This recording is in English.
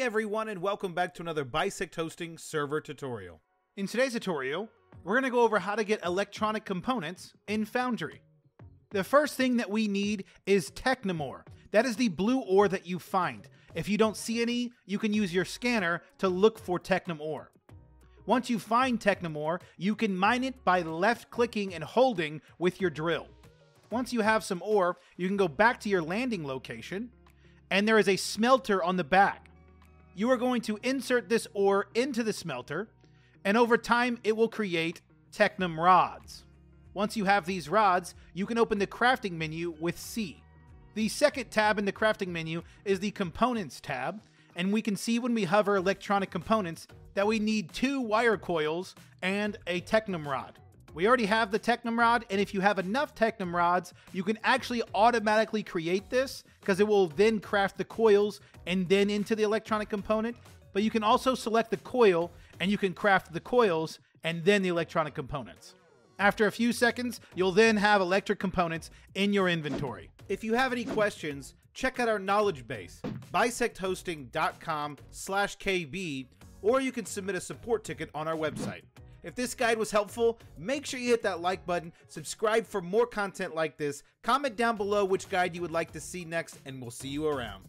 Everyone and welcome back to another Bisect Hosting server tutorial. In today's tutorial, we're going to go over how to get electronic components in Foundry. The first thing that we need is Technum ore. That is the blue ore that you find. If you don't see any, you can use your scanner to look for Technum ore. Once you find Technum ore, you can mine it by left clicking and holding with your drill. Once you have some ore, you can go back to your landing location, and there is a smelter on the back you are going to insert this ore into the smelter, and over time it will create Technum rods. Once you have these rods, you can open the crafting menu with C. The second tab in the crafting menu is the Components tab, and we can see when we hover electronic components that we need two wire coils and a Technum rod. We already have the Technum rod, and if you have enough Technum rods, you can actually automatically create this because it will then craft the coils and then into the electronic component. But you can also select the coil and you can craft the coils and then the electronic components. After a few seconds, you'll then have electric components in your inventory. If you have any questions, check out our knowledge base, bisecthosting.com slash KB, or you can submit a support ticket on our website. If this guide was helpful, make sure you hit that like button, subscribe for more content like this, comment down below which guide you would like to see next, and we'll see you around.